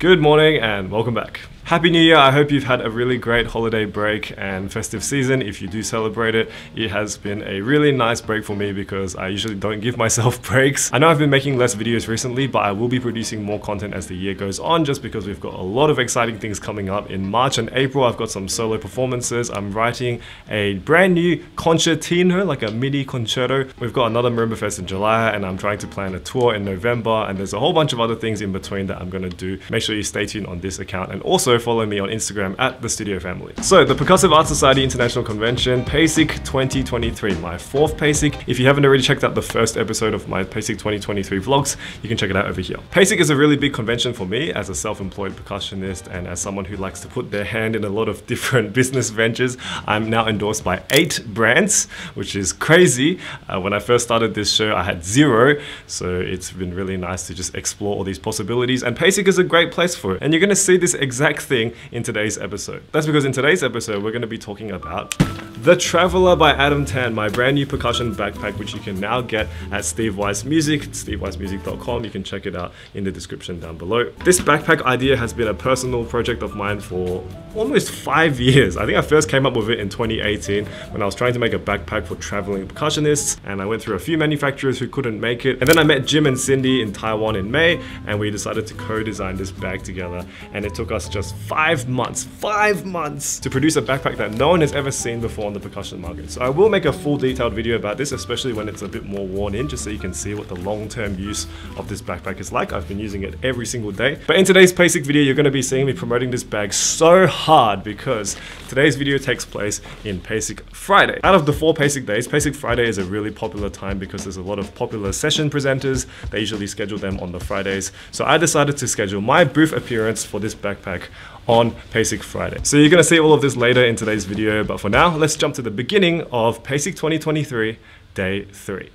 Good morning and welcome back. Happy New Year. I hope you've had a really great holiday break and festive season. If you do celebrate it, it has been a really nice break for me because I usually don't give myself breaks. I know I've been making less videos recently, but I will be producing more content as the year goes on just because we've got a lot of exciting things coming up. In March and April, I've got some solo performances. I'm writing a brand new concertino, like a mini concerto. We've got another Marimba Fest in July and I'm trying to plan a tour in November and there's a whole bunch of other things in between that I'm going to do. Make sure you stay tuned on this account and also follow me on Instagram at the Studio Family. So the Percussive Art Society International Convention, PASIC 2023, my fourth PASIC. If you haven't already checked out the first episode of my PASIC 2023 vlogs, you can check it out over here. PASIC is a really big convention for me as a self-employed percussionist and as someone who likes to put their hand in a lot of different business ventures. I'm now endorsed by eight brands, which is crazy. Uh, when I first started this show, I had zero, so it's been really nice to just explore all these possibilities and PASIC is a great place for it. And you're gonna see this exact thing in today's episode. That's because in today's episode, we're going to be talking about The Traveler by Adam Tan, my brand new percussion backpack, which you can now get at Steve Weiss Music, steveweissmusic.com. You can check it out in the description down below. This backpack idea has been a personal project of mine for almost five years. I think I first came up with it in 2018 when I was trying to make a backpack for traveling percussionists, and I went through a few manufacturers who couldn't make it. And then I met Jim and Cindy in Taiwan in May, and we decided to co-design this bag together. And it took us just five months, five months to produce a backpack that no one has ever seen before on the percussion market. So I will make a full detailed video about this, especially when it's a bit more worn in, just so you can see what the long-term use of this backpack is like. I've been using it every single day. But in today's PASIC video, you're gonna be seeing me promoting this bag so hard because today's video takes place in PASIC Friday. Out of the four PASIC days, PASIC Friday is a really popular time because there's a lot of popular session presenters. They usually schedule them on the Fridays. So I decided to schedule my booth appearance for this backpack on PASIC Friday. So you're gonna see all of this later in today's video, but for now, let's jump to the beginning of PASIC 2023, day three.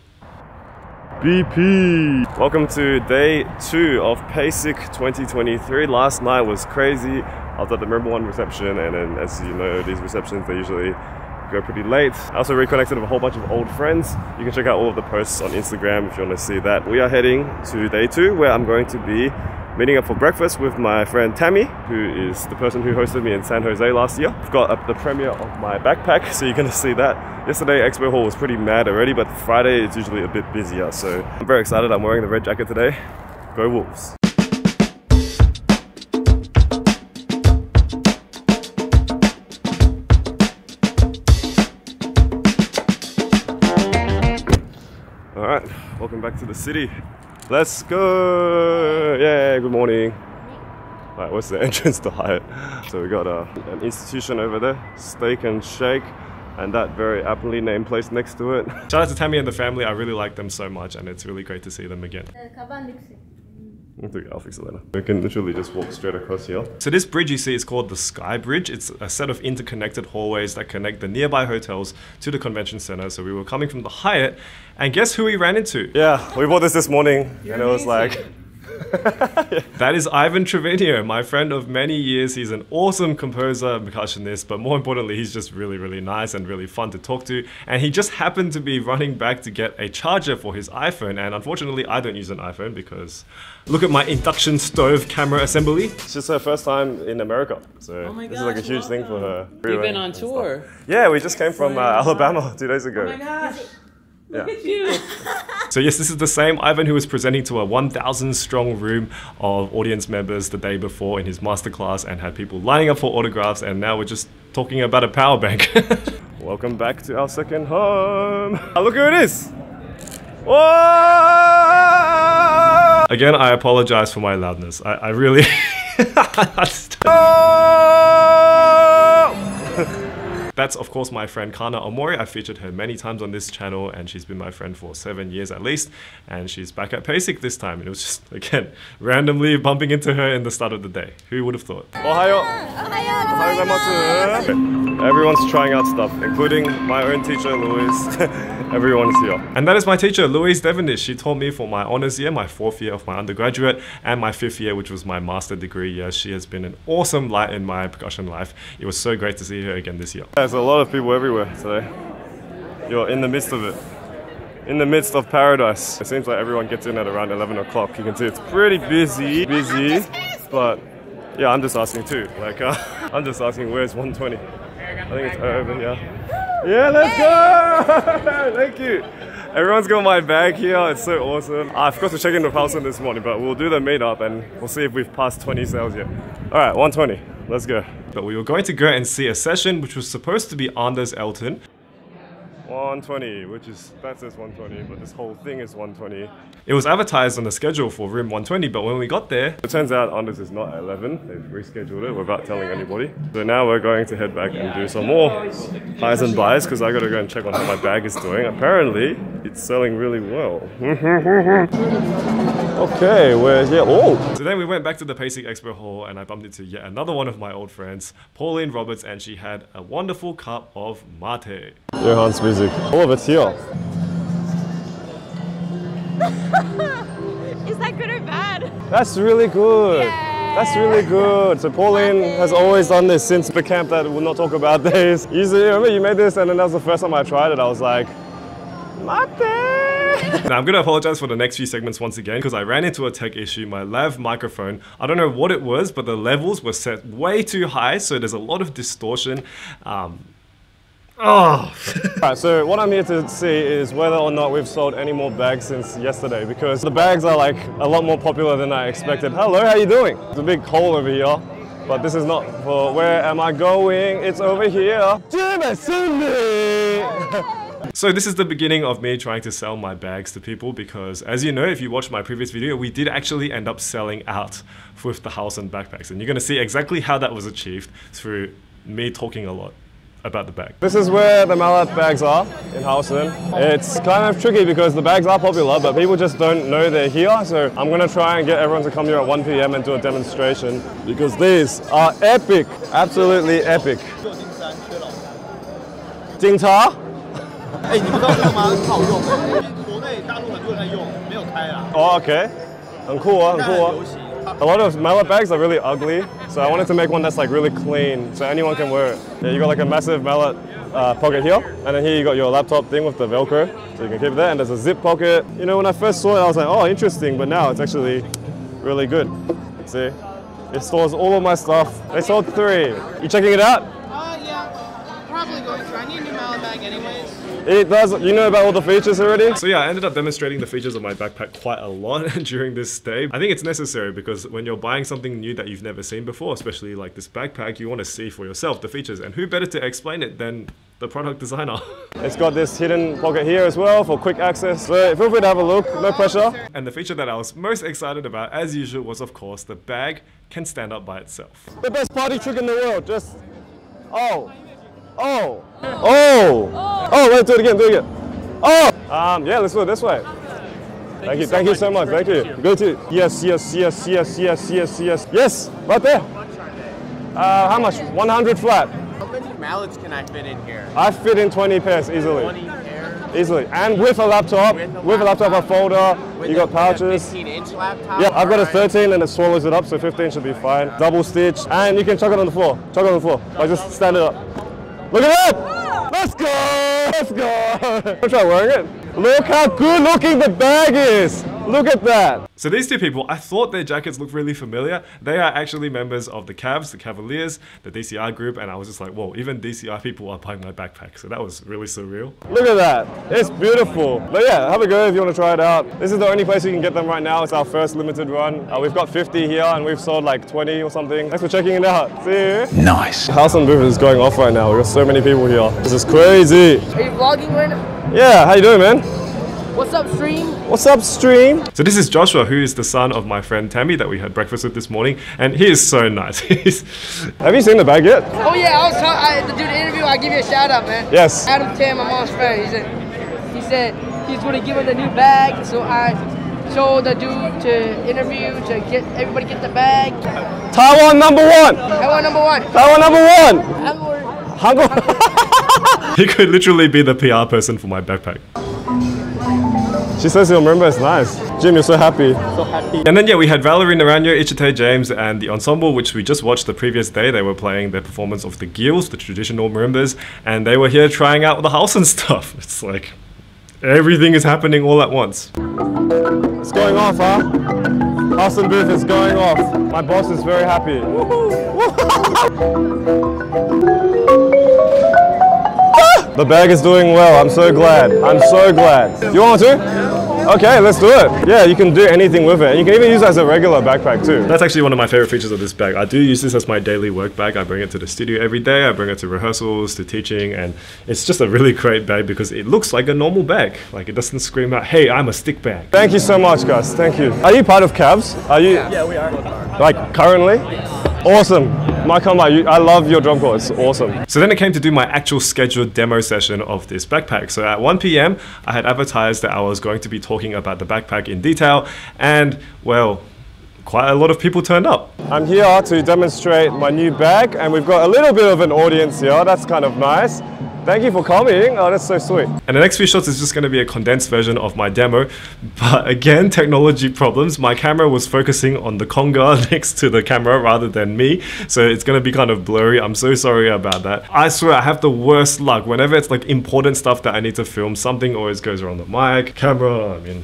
BP! Welcome to day two of PASIC 2023. Last night was crazy. I was at the Marimba One reception, and then as you know, these receptions, they usually go pretty late. I also reconnected with a whole bunch of old friends. You can check out all of the posts on Instagram if you want to see that. We are heading to day two, where I'm going to be meeting up for breakfast with my friend Tammy, who is the person who hosted me in San Jose last year. I've got the premiere of my backpack, so you're gonna see that. Yesterday, Expo Hall was pretty mad already, but Friday is usually a bit busier, so I'm very excited. I'm wearing the red jacket today. Go Wolves! Alright, welcome back to the city. Let's go! Yeah, good morning. Alright, what's the entrance to Hyatt? So we got a, an institution over there, Steak and Shake, and that very aptly named place next to it. Shout out to Tammy and the family, I really like them so much and it's really great to see them again. I'll fix it later. We can literally just walk straight across here. So this bridge you see is called the Sky Bridge. It's a set of interconnected hallways that connect the nearby hotels to the convention center. So we were coming from the Hyatt, and guess who we ran into? Yeah, we bought this this morning, You're and it was like that is Ivan Trevino, my friend of many years. He's an awesome composer and percussionist, but more importantly, he's just really, really nice and really fun to talk to. And he just happened to be running back to get a charger for his iPhone. And unfortunately, I don't use an iPhone because look at my induction stove camera assembly. It's just her first time in America. So oh this is like a huge welcome. thing for her. You've been on tour. Yeah, we just came from uh, Alabama two days ago. Oh my gosh. Yeah. so yes, this is the same Ivan who was presenting to a 1,000 strong room of audience members the day before in his masterclass and had people lining up for autographs and now we're just talking about a power bank. Welcome back to our second home. Look who it is. Whoa! Again, I apologize for my loudness. I, I really... That's of course my friend Kana Omori. I featured her many times on this channel and she's been my friend for seven years at least. And she's back at PASIC this time. And it was just, again, randomly bumping into her in the start of the day. Who would have thought? Ohayo! Ohayo! Ohayo Everyone's trying out stuff, including my own teacher, Louise. Everyone's here. And that is my teacher, Louise Devenish. She taught me for my honors year, my fourth year of my undergraduate, and my fifth year, which was my master degree year. She has been an awesome light in my percussion life. It was so great to see her again this year. There's a lot of people everywhere today. You're in the midst of it. In the midst of paradise. It seems like everyone gets in at around 11 o'clock. You can see it's pretty busy, busy, but Yeah, I'm just asking too. Like, uh, I'm just asking where's 120. I think it's over here. Yeah, let's go! Thank you. Everyone's got my bag here. It's so awesome. Ah, I forgot to check in with Halson this morning, but we'll do the meetup and we'll see if we've passed 20 sales yet. All right, 120. Let's go. But we were going to go and see a session which was supposed to be Anders Elton. 120, which is that says 120, but this whole thing is 120. It was advertised on the schedule for room 120, but when we got there, it turns out Anders is not at 11. They've rescheduled it without telling anybody. So now we're going to head back and do some more highs and buys because I got to go and check on how my bag is doing. Apparently, it's selling really well. okay, where's yeah? Oh. So then we went back to the PASIC Expo Hall and I bumped into yet another one of my old friends, Pauline Roberts, and she had a wonderful cup of mate. Johan's music. All of it's here. Is that good or bad? That's really good. That's really good. So Pauline has always done this since the camp that we'll not talk about days. Usually, remember you made this and then that was the first time I tried it. I was like, mate. now I'm gonna apologize for the next few segments once again because I ran into a tech issue. My lav microphone, I don't know what it was, but the levels were set way too high, so there's a lot of distortion. Um, Oh. So what I'm here to see is whether or not we've sold any more bags since yesterday because the bags are like a lot more popular than I expected. Hello, how you doing? There's a big hole over here, but this is not for where am I going? It's over here. Jimmy So this is the beginning of me trying to sell my bags to people because as you know, if you watched my previous video, we did actually end up selling out with the house and backpacks. And you're gonna see exactly how that was achieved through me talking a lot about the bag. This is where the mallet bags are in Halson. It's kind of tricky because the bags are popular, but people just don't know they're here. So I'm gonna try and get everyone to come here at 1 p.m. and do a demonstration because these are epic, absolutely epic. 警察？哎，你不知道这个吗？很好用，国内大陆很多人在用，没有开啊。 Oh, okay. 很酷啊，很酷啊。 A lot of mallet bags are really ugly, so I wanted to make one that's like really clean, so anyone can wear it. Yeah, you got like a massive mallet uh, pocket here, and then here you got your laptop thing with the Velcro, so you can keep it there. And there's a zip pocket. You know, when I first saw it, I was like, oh, interesting, but now it's actually really good. See, it stores all of my stuff. They sold three. You checking it out? Uh, yeah, probably going to. I need a new mallet bag anyways. It does. You know about all the features already? So yeah, I ended up demonstrating the features of my backpack quite a lot during this stay. I think it's necessary because when you're buying something new that you've never seen before, especially like this backpack, you want to see for yourself the features. And who better to explain it than the product designer? It's got this hidden pocket here as well for quick access. So feel free to have a look, no pressure. And the feature that I was most excited about, as usual, was of course the bag can stand up by itself. The best party trick in the world. Just oh. Oh. Oh. Oh, oh wait, do it again, do it again. Oh. Um, yeah, let's do it this way. Thank, you, thank you so much, thank you. Good to you. Yes, yes, yes, yes, yes, yes, yes. Yes, right there. Uh, how much? 100 flat. How many mallets can I fit in here? I fit in 20 pairs easily. 20 pairs? Easily. And with a laptop, with, a laptop, a folder, you got pouches. 15 inch laptop? Yeah, I've got a 13 and it swallows it up, so 15 should be fine. Double stitch, and you can chuck it on the floor. Chuck it on the floor, like just stand it up. Look at that! Let's go! Let's go! I'm trying wearing it. Look how good looking the bag is! Look at that! So these two people, I thought their jackets looked really familiar. They are actually members of the Cavs, the Cavaliers, the DCI group, and I was just like, whoa, even DCI people are buying my backpack. So that was really surreal. Look at that. It's beautiful. But yeah, have a go if you want to try it out. This is the only place you can get them right now. It's our first limited run. Uh, we've got 50 here and we've sold like 20 or something. Thanks for checking it out. See you. Nice. House on Booth is going off right now. We've got so many people here. This is crazy. Are you vlogging right now? Yeah, how you doing, man? What's up, stream? What's up, stream? So this is Joshua, who is the son of my friend Tammy that we had breakfast with this morning, and he is so nice. Have you seen the bag yet? Oh yeah, I was talking. To the dude interview. I give you a shout out, man. Yes. Adam Tan, my mom's friend. He said, he said he's going to give him the new bag. So I told the dude to interview to get everybody get the bag. Taiwan number one. Taiwan number one. Taiwan number one. I'm going- Hangul. he could literally be the PR person for my backpack. She says you'll remember it's nice. Jim, you're so happy. So happy. And then yeah, we had Valerie Naranjo, Ichite James, and the ensemble, which we just watched the previous day. They were playing their performance of the gyils, the traditional marimbas, and they were here trying out the house and stuff. It's like everything is happening all at once. It's going off, huh? Austin Booth is going off. My boss is very happy. The bag is doing well. I'm so glad. I'm so glad. You want to? Okay, let's do it. Yeah, you can do anything with it. You can even use it as a regular backpack too. That's actually one of my favorite features of this bag. I do use this as my daily work bag. I bring it to the studio every day. I bring it to rehearsals, to teaching, and it's just a really great bag because it looks like a normal bag. Like it doesn't scream out, "Hey, I'm a stick bag." Thank you so much, guys. Thank you. Are you part of Cavs? Are you? Yeah, we are. Like currently? Awesome. Michael, you- I love your drum corps. It's awesome. So then it came to do my actual scheduled demo session of this backpack. So at 1 p.m., I had advertised that I was going to be talking about the backpack in detail, and well, quite a lot of people turned up. I'm here to demonstrate my new bag, and we've got a little bit of an audience here. That's kind of nice. Thank you for coming. Oh, that's so sweet. And the next few shots is just going to be a condensed version of my demo. But again, technology problems. My camera was focusing on the conga next to the camera rather than me. So it's going to be kind of blurry. I'm so sorry about that. I swear I have the worst luck. Whenever it's like important stuff that I need to film, something always goes around the mic, camera, I mean,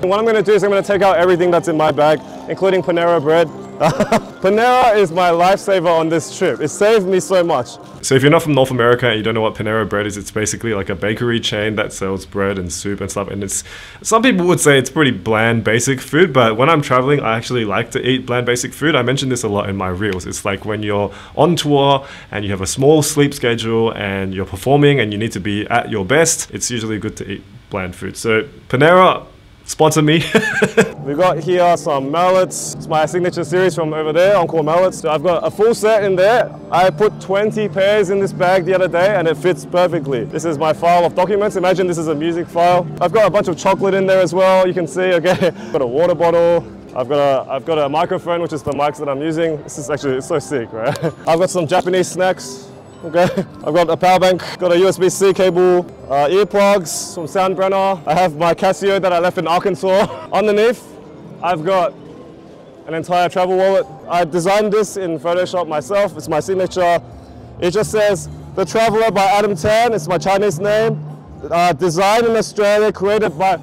what I'm gonna do is I'm gonna take out everything that's in my bag, including Panera bread. Panera is my lifesaver on this trip. It saved me so much. So if you're not from North America and you don't know what Panera bread is, it's basically like a bakery chain that sells bread and soup and stuff. And it's some people would say it's pretty bland, basic food, but when I'm traveling, I actually like to eat bland, basic food. I mentioned this a lot in my reels. It's like when you're on tour and you have a small sleep schedule and you're performing and you need to be at your best, it's usually good to eat bland food. So Panera, sponsor me. we got here some mallets. It's my signature series from over there, Encore Mallets. I've got a full set in there. I put 20 pairs in this bag the other day and it fits perfectly. This is my file of documents. Imagine this is a music file. I've got a bunch of chocolate in there as well. You can see, okay. got a water bottle. I've got a I've got a microphone, which is the mics that I'm using. This is actually it's so sick, right? I've got some Japanese snacks. Okay, I've got a power bank, got a USB-C cable, uh, earplugs, some Soundbrenner. I have my Casio that I left in Arkansas. Underneath, I've got an entire travel wallet. I designed this in Photoshop myself. It's my signature. It just says The Traveler by Adam Tan. It's my Chinese name. Uh, designed in Australia, created by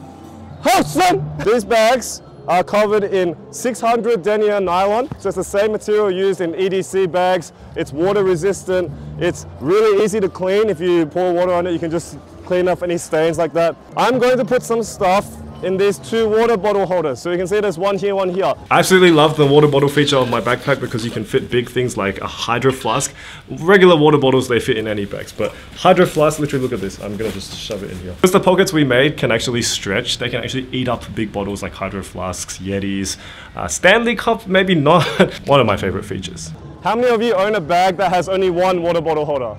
Hudson. These bags are covered in 600 denier nylon. So it's the same material used in EDC bags. It's water resistant. It's really easy to clean. If you pour water on it, you can just clean off any stains like that. I'm going to put some stuff in these two water bottle holders. So you can see there's one here, one here. I absolutely love the water bottle feature of my backpack because you can fit big things like a hydro flask. Regular water bottles, they fit in any bags, but hydro flask, literally look at this. I'm gonna just shove it in here. Because the pockets we made can actually stretch, they can actually eat up big bottles like hydro flasks, Yetis, uh, Stanley Cup, maybe not. one of my favorite features. How many of you own a bag that has only one water bottle holder?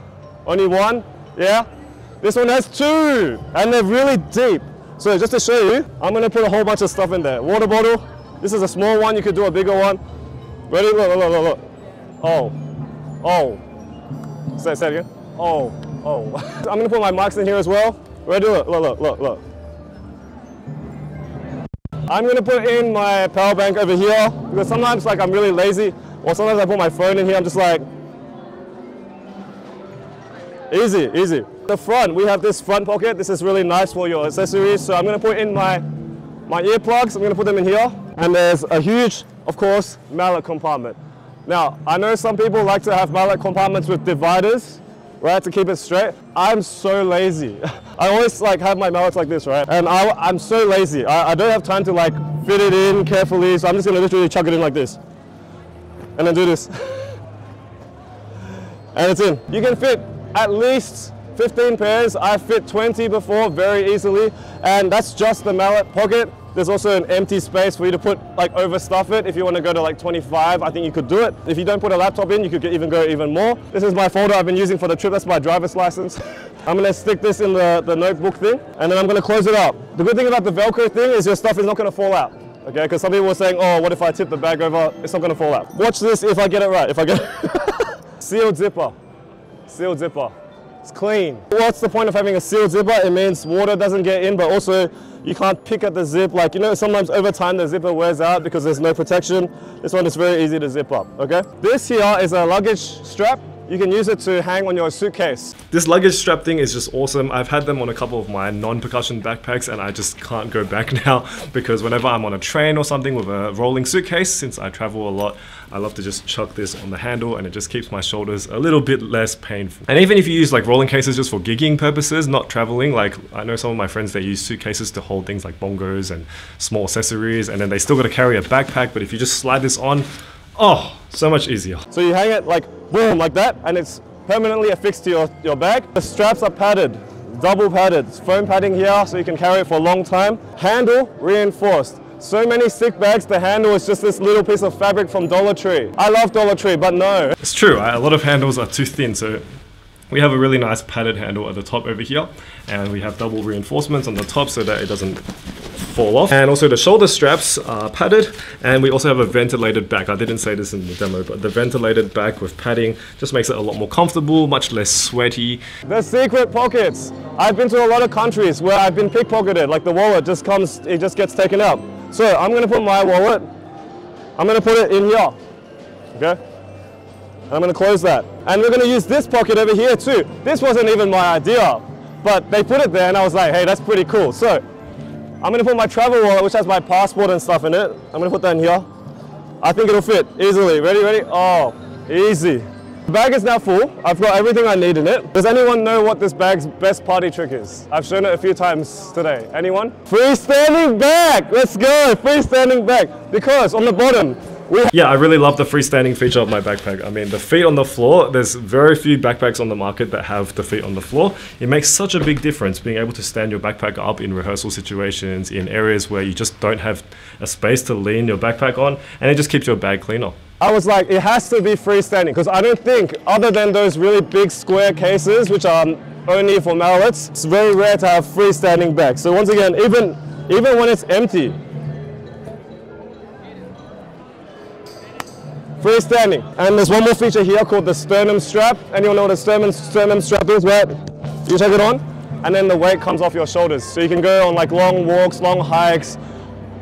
Only one? Yeah? This one has two, and they're really deep. So just to show you, I'm gonna put a whole bunch of stuff in there. Water bottle, this is a small one, you could do a bigger one. Ready? Look, look, look, look. Oh, oh. Say, say it again. Oh, oh. I'm gonna put my mics in here as well. Ready? Look, look, look, look, look. I'm gonna put in my power bank over here because sometimes like I'm really lazy or sometimes I put my phone in here, I'm just like, Easy, easy. The front, we have this front pocket. This is really nice for your accessories. So I'm gonna put in my, my earplugs. I'm gonna put them in here. And there's a huge, of course, mallet compartment. Now, I know some people like to have mallet compartments with dividers, right, to keep it straight. I'm so lazy. I always like have my mallets like this, right? And I, I'm so lazy. I, I don't have time to like fit it in carefully. So I'm just gonna literally chuck it in like this. And then do this. and it's in. You can fit at least 15 pairs. I fit 20 before very easily, and that's just the mallet pocket. There's also an empty space for you to put like overstuff it. If you want to go to like 25, I think you could do it. If you don't put a laptop in, you could even go even more. This is my folder I've been using for the trip. That's my driver's license. I'm gonna stick this in the, the notebook thing, and then I'm gonna close it up. The good thing about the Velcro thing is your stuff is not gonna fall out. Okay, because some people were saying, oh, what if I tip the bag over? It's not gonna fall out. Watch this if I get it right. If I get it. sealed zipper sealed zipper. It's clean. What's the point of having a sealed zipper? It means water doesn't get in, but also you can't pick at the zip. Like, you know, sometimes over time the zipper wears out because there's no protection. This one is very easy to zip up, okay? This here is a luggage strap. You can use it to hang on your suitcase. This luggage strap thing is just awesome. I've had them on a couple of my non-percussion backpacks and I just can't go back now because whenever I'm on a train or something with a rolling suitcase, since I travel a lot, I love to just chuck this on the handle and it just keeps my shoulders a little bit less painful. And even if you use like rolling cases just for gigging purposes, not traveling, like I know some of my friends, they use suitcases to hold things like bongos and small accessories and then they still got to carry a backpack, but if you just slide this on, oh, so much easier. So you hang it like boom, like that, and it's permanently affixed to your, your bag. The straps are padded, double padded, It's foam padding here so you can carry it for a long time. Handle reinforced. So many sick bags, the handle is just this little piece of fabric from Dollar Tree. I love Dollar Tree, but no. It's true, a lot of handles are too thin, so we have a really nice padded handle at the top over here, and we have double reinforcements on the top so that it doesn't fall off. And also the shoulder straps are padded, and we also have a ventilated back. I didn't say this in the demo, but the ventilated back with padding just makes it a lot more comfortable, much less sweaty. The secret pockets. I've been to a lot of countries where I've been pickpocketed, like the wallet just comes, it just gets taken out. So I'm gonna put my wallet, I'm gonna put it in here, okay? I'm gonna close that. And we're gonna use this pocket over here too. This wasn't even my idea, but they put it there and I was like, hey, that's pretty cool. So I'm gonna put my travel wallet, which has my passport and stuff in it. I'm gonna put that in here. I think it'll fit easily. Ready, ready? Oh, easy. The bag is now full. I've got everything I need in it. Does anyone know what this bag's best party trick is? I've shown it a few times today. Anyone? Freestanding bag! Let's go! Freestanding bag. Because on the bottom, Yeah, I really love the freestanding feature of my backpack. I mean, the feet on the floor, there's very few backpacks on the market that have the feet on the floor. It makes such a big difference being able to stand your backpack up in rehearsal situations, in areas where you just don't have a space to lean your backpack on, and it just keeps your bag cleaner. I was like, it has to be freestanding because I don't think, other than those really big square cases, which are only for mallets, it's very rare to have freestanding bags. So once again, even even when it's empty, freestanding. And there's one more feature here called the sternum strap. Anyone know what a sternum sternum strap is, right? You take it on, and then the weight comes off your shoulders, so you can go on like long walks, long hikes.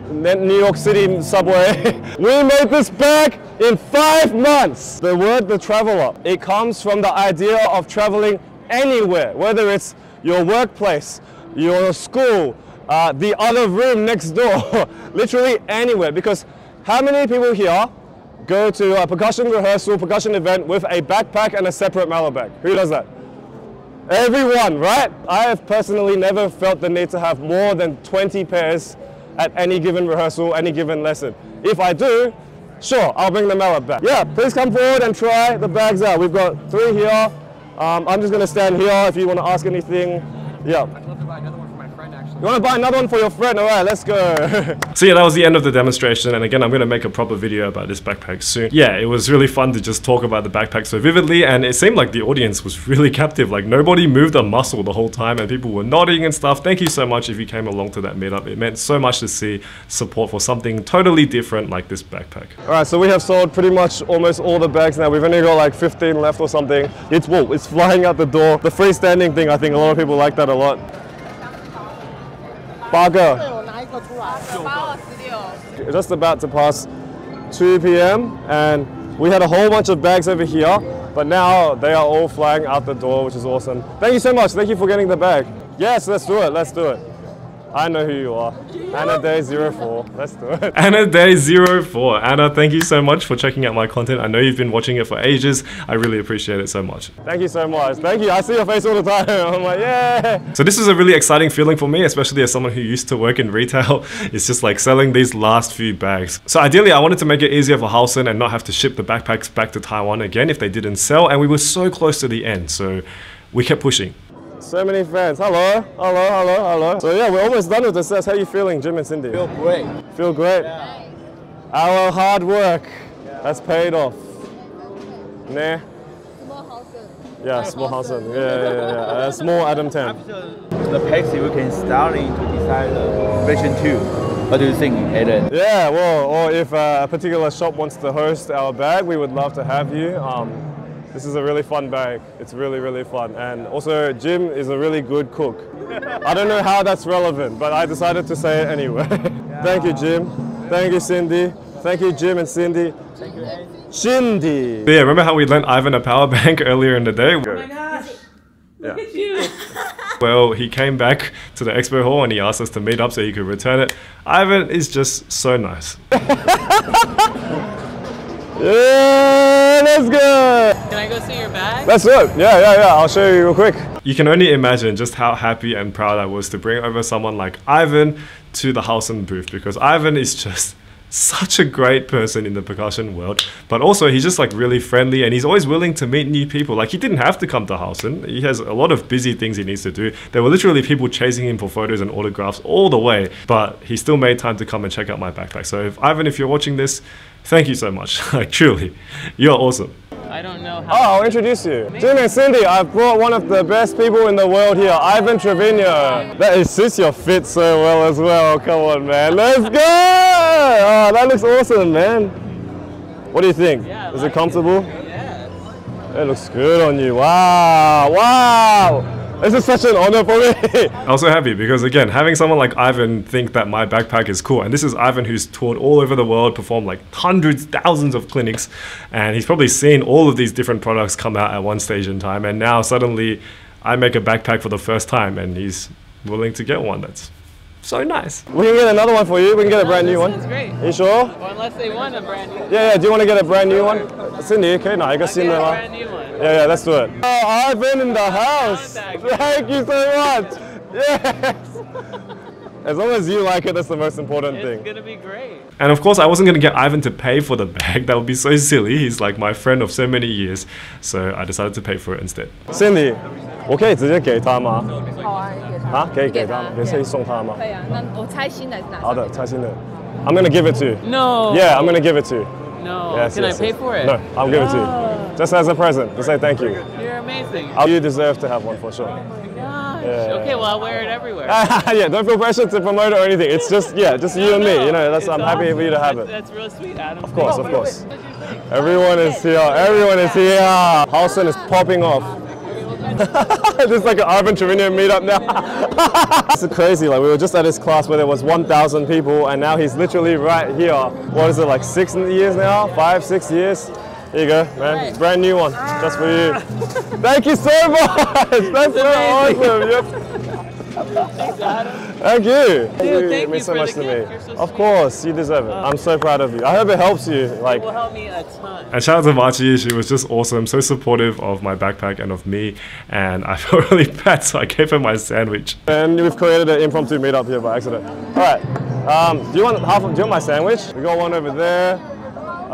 Then New York City subway. we made this bag in five months. The word the traveler, it comes from the idea of traveling anywhere, whether it's your workplace, your school, uh, the other room next door, literally anywhere. Because how many people here go to a percussion rehearsal, percussion event with a backpack and a separate mallet bag? Who does that? Everyone, right? I have personally never felt the need to have more than 20 pairs at any given rehearsal, any given lesson. If I do, sure, I'll bring the mallet back. Yeah, please come forward and try the bags out. We've got three here. Um, I'm just gonna stand here if you wanna ask anything. Yeah. You want to buy another one for your friend? All right, let's go. So yeah, that was the end of the demonstration, and again, I'm going to make a proper video about this backpack soon. Yeah, it was really fun to just talk about the backpack so vividly, and it seemed like the audience was really captive. Like, nobody moved a muscle the whole time, and people were nodding and stuff. Thank you so much if you came along to that meetup. It meant so much to see support for something totally different like this backpack. all right, so we have sold pretty much almost all the bags now. We've only got like 15 left or something. It's whoa, it's flying out the door. The freestanding thing, I think a lot of people like that a lot. 八个。Just about to pass 2 p.m. and we had a whole bunch of bags over here, but now they are all flying out the door, which is awesome. Thank you so much. Thank you for getting the bag. Yes, let's do it. Let's do it. I know who you are. Anna Day 04. Let's do it. Anna Day 04. Anna, thank you so much for checking out my content. I know you've been watching it for ages. I really appreciate it so much. Thank you so much. Thank you. I see your face all the time. I'm like, yeah. So this is a really exciting feeling for me, especially as someone who used to work in retail. It's just like selling these last few bags. So ideally, I wanted to make it easier for Halson and not have to ship the backpacks back to Taiwan again if they didn't sell. And we were so close to the end, so we kept pushing. So many fans. Hello, hello, hello, hello. So yeah, we're almost done with the sets. How you feeling, Jim and Cindy? Feel great. Feel great. Yeah. Our hard work has paid off. Nah. Yeah, small Hansen. Yeah, yeah, yeah. yeah. Uh, small Adam 10. The Pexi, we can starting to design the version 2. What do you think, Aiden? Yeah, well, or if uh, a particular shop wants to host our bag, we would love to have you. Um, this is a really fun bag. It's really, really fun. And also, Jim is a really good cook. I don't know how that's relevant, but I decided to say it anyway. Thank you, Jim. Thank you, Cindy. Thank you, Jim and Cindy. Shindy. But yeah, remember how we lent Ivan a power bank earlier in the day? Oh my gosh. Look at you. Well, he came back to the expo hall and he asked us to meet up so he could return it. Ivan is just so nice. Yeah, that's good. Can I go see your bag? That's it. Yeah, yeah, yeah. I'll show you real quick. You can only imagine just how happy and proud I was to bring over someone like Ivan to the house and booth because Ivan is just such a great person in the percussion world, but also he's just like really friendly and he's always willing to meet new people. Like he didn't have to come to Hausen. He has a lot of busy things he needs to do. There were literally people chasing him for photos and autographs all the way, but he still made time to come and check out my backpack. So if Ivan, if you're watching this, thank you so much. like truly, you're awesome. I don't know Oh, how. Ah, I'll introduce you. Jim and Cindy, I've brought one of the best people in the world here, Ivan Trevino. That is suits your fit so well as well. Come on, man. Let's go! Oh, that looks awesome, man. What do you think? Yeah, is like it comfortable? Yes. It looks good on you. Wow, wow. This is such an honor for me. I'm also happy because again, having someone like Ivan think that my backpack is cool, and this is Ivan who's toured all over the world, performed like hundreds, thousands of clinics, and he's probably seen all of these different products come out at one stage in time, and now suddenly I make a backpack for the first time, and he's willing to get one. That's so nice. we can get another one for you. We can get a brand new one. That's great. You sure? Well, unless they want a brand new. Yeah, yeah. Do you want to get a brand new one? Cindy, okay, no, I got Get Cindy. a one. brand new one. Yeah, yeah, let's do it. Oh, Ivan in the house. Contact. Thank you so much. Yes. As long as you like it, that's the most important It's thing. gonna be great. And of course, I wasn't gonna get Ivan to pay for the bag. That would be so silly. He's like my friend of so many years, so I decided to pay for it instead. Cindy，我可以直接给他吗？好啊，你给他。啊，可以给给他他吗？你可以送他吗可？以啊，那我猜新的是哪？好的，蔡心的。I'm gonna give it to you. No. Yeah, I'm gonna give it to you. No. Yes, Can yes, I pay yes. for it? No, I'll give it to you. Just as a present to say thank you. You're amazing. Oh, you deserve to have one for sure. Oh my gosh. Yeah. Okay, well I'll wear it everywhere. yeah, don't feel pressure to promote it or anything. It's just yeah, just you and me. You know, that's I'm happy for you to have that's, it. That's real sweet, Adam. Of course, of course. Everyone is here. Everyone is here. Hausen is popping off. this is like an Ivan Trevino meetup now. it's crazy. Like we were just at his class where there was 1,000 people, and now he's literally right here. What is it like six years now? Five, six years. Here you go, man. It's a brand new one, just for you. Thank you so much. That's so awesome. Yep. Thank you. Dude, you thank mean you so much to gift. me. So of course, you deserve it. I'm so proud of you. I hope it helps you. Like, It will help me a ton. And shout out to Machi, she was just awesome, so supportive of my backpack and of me, and I felt really bad, so I gave her my sandwich. and we've created an impromptu meetup here by accident. All right. Um, do you want half? Of, do you want my sandwich? We got one over there.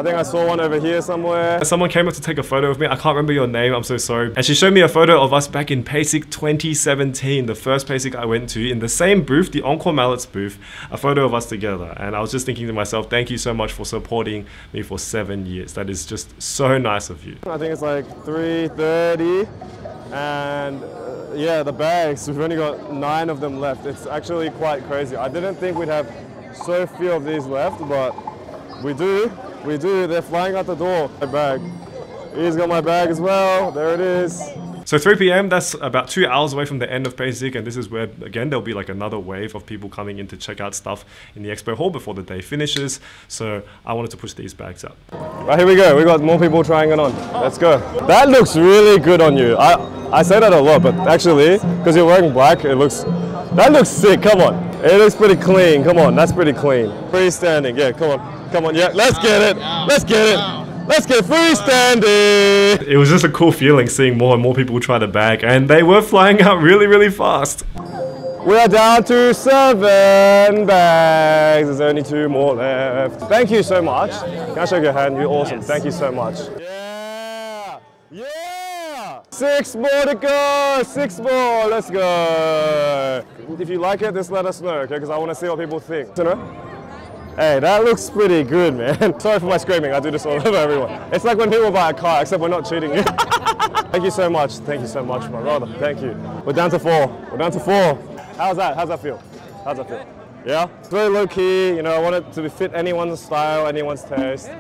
I think I saw one over here somewhere. Someone came up to take a photo of me. I can't remember your name. I'm so sorry. And she showed me a photo of us back in PASIC 2017, the first PASIC I went to, in the same booth, the Encore Mallets booth. A photo of us together. And I was just thinking to myself, thank you so much for supporting me for seven years. That is just so nice of you. I think it's like 3:30, and uh, yeah, the bags. We've only got nine of them left. It's actually quite crazy. I didn't think we'd have so few of these left, but we do. We do. They're flying out the door. My bag. He's got my bag as well. There it is. So 3 p.m. That's about two hours away from the end of PASIC, and this is where again there'll be like another wave of people coming in to check out stuff in the expo hall before the day finishes. So I wanted to push these bags out. Right, here we go. We got more people trying it on. Let's go. That looks really good on you. I I say that a lot, but actually, because you're wearing black, it looks. That looks sick. Come on. It looks pretty clean. Come on. That's pretty clean. Freestanding. Yeah. Come on. Come on. Yeah. Let's get it. Let's get it. Let's get freestanding. It was just a cool feeling seeing more and more people try the bag, and they were flying out really, really fast. We are down to seven bags. There's only two more left. Thank you so much. Can I shake your hand? You're awesome. Thank you so much. Yeah. Yeah. Six more to go. Six more. Let's go. If you like it, just let us know, okay? Because I want to see what people think. You know? Hey, that looks pretty good, man. Sorry for my screaming. I do this all over everyone. It's like when people buy a car, except we're not cheating you. Thank you so much. Thank you so much, my brother. Thank you. We're down to four. We're down to four. How's that? How's that feel? How's that feel? Yeah? It's very low key. You know, I want it to fit anyone's style, anyone's taste.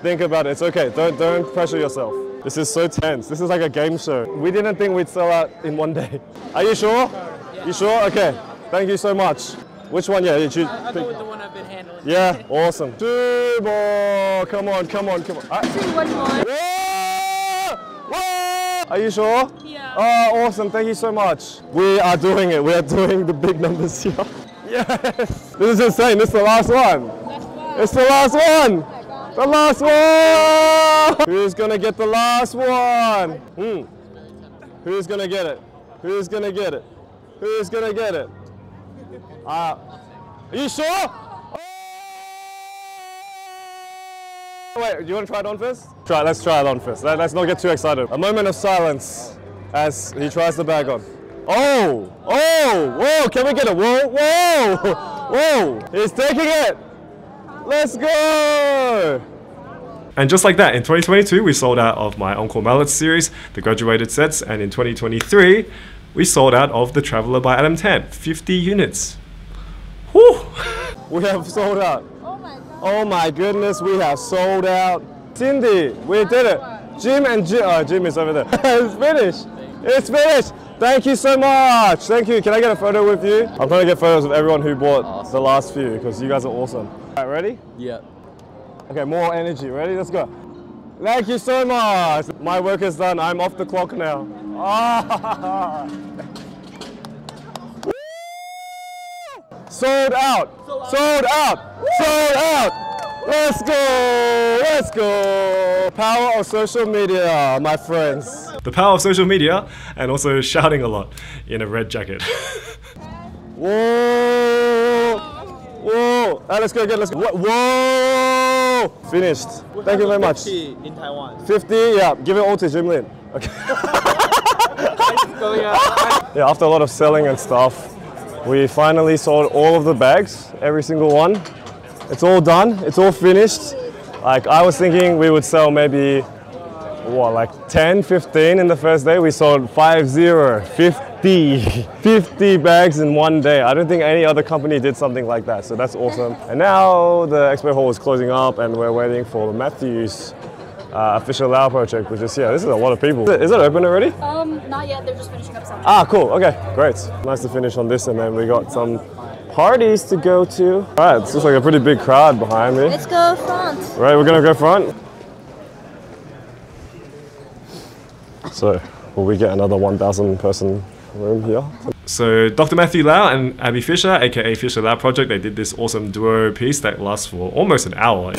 Think about it. It's okay. Don't don't pressure yourself. This is so tense. This is like a game show. We didn't think we'd sell out in one day. Are you sure? You sure? Okay. Thank you so much. Which one? Yeah, you choose. I'll go with the one I've been handling. Yeah, awesome. Two ball. Come on, come on, come on. Ah. Three, one more. Whoa! Whoa! Are you sure? Yeah. Oh, awesome. Thank you so much. We are doing it. We are doing the big numbers here. Yes! This is insane. This is the last one. It's the last one. The last one. Who's gonna get the last one? Hmm. Who's gonna get it? Who's gonna get it? Who's gonna get it? Uh, are you sure? Oh! Wait, do you want to try it on first? Try. Let's try it on first. Let, us not get too excited. A moment of silence as he tries the bag on. Oh! Oh! Whoa! Can we get it? Whoa! Whoa! Whoa! He's taking it. Let's go! And just like that, in 2022, we sold out of my Encore Mallets series, the graduated sets, and in 2023, we sold out of the Traveler by Adam Tan, 50 units. Whew! We have sold out. Oh my god. Oh my goodness, we have sold out. Cindy, we did it. Jim and Jim, oh, Jim is over there. it's finished. It's finished. Thank you so much. Thank you. Can I get a photo with you? I'm trying to get photos of everyone who bought the last few because you guys are awesome. All right, ready? Yeah. Okay, more energy. Ready? Let's go. Thank you so much. My work is done. I'm off the clock now. Ah. Sold out. Sold out. Sold out. Let's go. Let's go. Power of social media, my friends. The power of social media, and also shouting a lot in a red jacket. Whoa. Whoa. All right, let's go again. Let's go. Whoa. Finished. Thank you very much. 50 In Taiwan. 50, yeah, give it all to Jim Lin. Okay. Going. Yeah, after a lot of selling and stuff, we finally sold all of the bags, every single one. It's all done, it's all finished. Like I was thinking we would sell maybe what, like 10, 15 in the first day. We sold 5 0, 50, 50 bags in one day. I don't think any other company did something like that, so that's awesome. And now the expo hall is closing up and we're waiting for the Matthew's uh, official Lau project, which is yeah, This is a lot of people. Is it open already? Um, not yet. They're just finishing up something. Ah, cool. Okay, great. Nice to finish on this, and then we got some parties to go to. All right, this looks like a pretty big crowd behind me. Let's go front. Right, we're gonna go front. So, will we get another 1,000 person room here? So Dr. Matthew Lau and Abby Fisher, aka Fisher Lau Project, they did this awesome duo piece that lasts for almost an hour.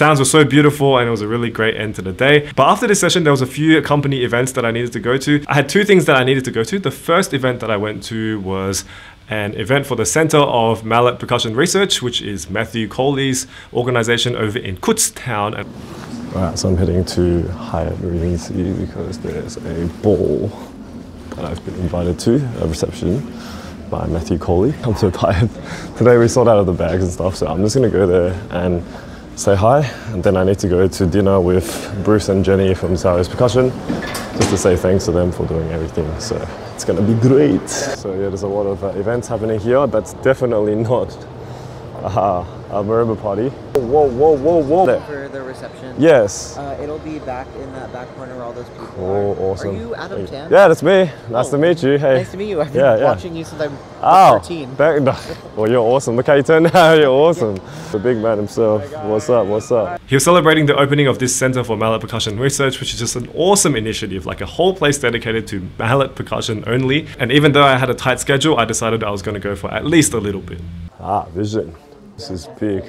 Sounds were so beautiful and it was a really great end to the day. But after this session, there was a few company events that I needed to go to. I had two things that I needed to go to. The first event that I went to was an event for the Center of Mallet Percussion Research, which is Matthew Coley's organization over in Kutztown. Alright, so I'm heading to Hyatt Regency because there's a ball that I've been invited to, a reception by Matthew Coley. I'm so tired. Today we sold out of the bags and stuff, so I'm just gonna go there and say hi, and then I need to go to dinner with Bruce and Jenny from Salyers Percussion, just to say thanks to them for doing everything. So it's gonna be great. So yeah, there's a lot of uh, events happening here. That's definitely not uh, a marimba party. Whoa, whoa, whoa, whoa! There. for the reception. Yes. Uh, it'll be back in that back corner where all those people Cool, are. awesome. Are you Adam Thank. Tan? Yeah, that's me. Nice Oh, to meet you. Hey. Nice to meet you. I've been Yeah, yeah. watching you since I'm Oh, 13. thank- well, you're awesome. Look how you turned out. You're awesome. The big man himself. What's up? What's up? he was celebrating the opening of this Center for Mallet Percussion Research, which is just an awesome initiative, like a whole place dedicated to mallet percussion only. And even though I had a tight schedule, I decided I was going to go for at least a little bit. Ah, vision. This is big.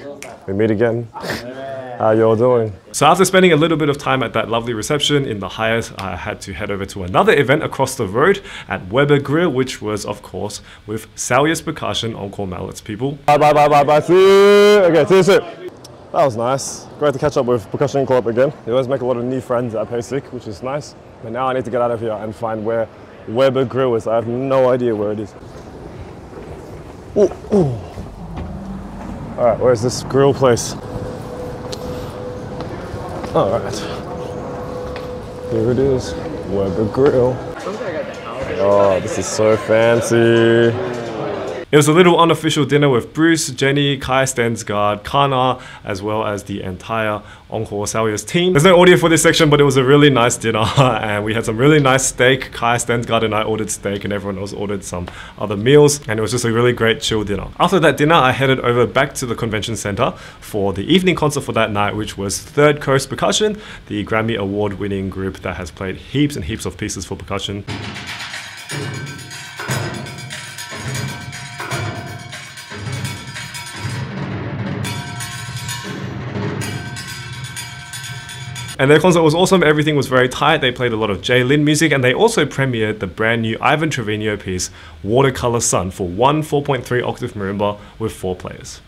We meet again. How y'all doing? So after spending a little bit of time at that lovely reception in the Hyatt, I had to head over to another event across the road at Weber Grill, which was, of course, with Salyers Percussion Encore Mallets people. Bye, bye, bye, bye, bye. See you. Okay, see you soon. That was nice. Great to catch up with Percussion Club again. You always make a lot of new friends at PASIC, which is nice. But now I need to get out of here and find where Weber Grill is. I have no idea where it is. Ooh, ooh. All right, where's this grill place? All right. Here it is, Weber Grill. Oh, this is so fancy. It was a little unofficial dinner with Bruce, Jenny, Kai Stensgaard, Kana, as well as the entire Encore Salyers team. There's no audio for this section, but it was a really nice dinner and we had some really nice steak. Kai Stensgaard and I ordered steak and everyone else ordered some other meals and it was just a really great chill dinner. After that dinner, I headed over back to the convention center for the evening concert for that night, which was Third Coast Percussion, the Grammy Award winning group that has played heaps and heaps of pieces for percussion. And their concert was awesome, everything was very tight. They played a lot of Jlin music and they also premiered the brand new Ivan Trevino piece, Watercolor Sun, for one 4.3 octave marimba with four players.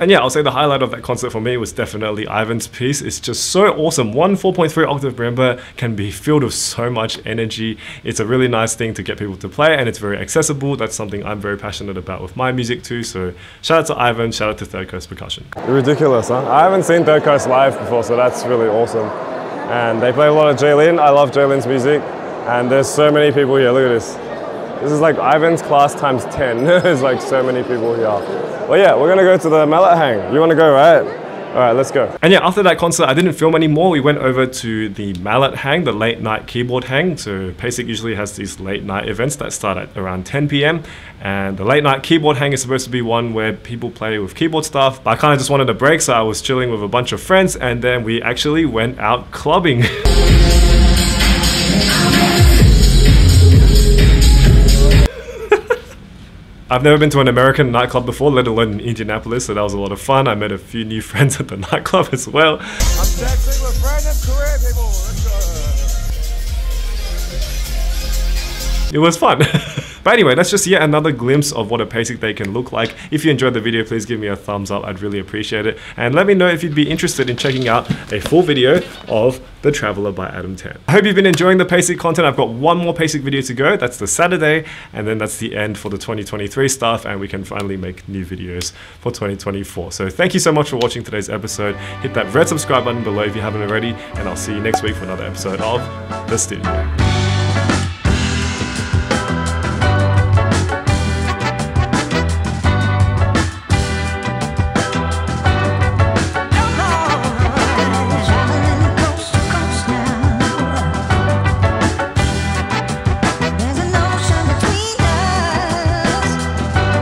And yeah, I'll say the highlight of that concert for me was definitely Ivan's piece. It's just so awesome. One 4.3 octave marimba can be filled with so much energy. It's a really nice thing to get people to play and it's very accessible. That's something I'm very passionate about with my music too. So shout out to Ivan, shout out to Third Coast Percussion. Ridiculous, huh? I haven't seen Third Coast live before, so that's really awesome. And they play a lot of Jlin. I love Jlin's music. And there's so many people here. Look at this. This is like Ivan's class times 10. there's like so many people here. Well, yeah, we're gonna go to the mallet hang. You wanna go, right? All right, let's go. And yeah, after that concert, I didn't film anymore. We went over to the Mallet Hang, the late night keyboard hang. So PASIC usually has these late night events that start at around 10 p.m. And the late night keyboard hang is supposed to be one where people play with keyboard stuff. But I kind of just wanted a break, so I was chilling with a bunch of friends, and then we actually went out clubbing. I've never been to an American nightclub before, let alone in Indianapolis, so that was a lot of fun. I met a few new friends at the nightclub as well. It was fun. but anyway, that's just yet another glimpse of what a PASIC day can look like. If you enjoyed the video, please give me a thumbs up. I'd really appreciate it. And let me know if you'd be interested in checking out a full video of The Traveler by Adam Tan. I hope you've been enjoying the PASIC content. I've got one more PASIC video to go. That's the Saturday. And then that's the end for the 2023 stuff. And we can finally make new videos for 2024. So thank you so much for watching today's episode. Hit that red subscribe button below if you haven't already. And I'll see you next week for another episode of The Studio.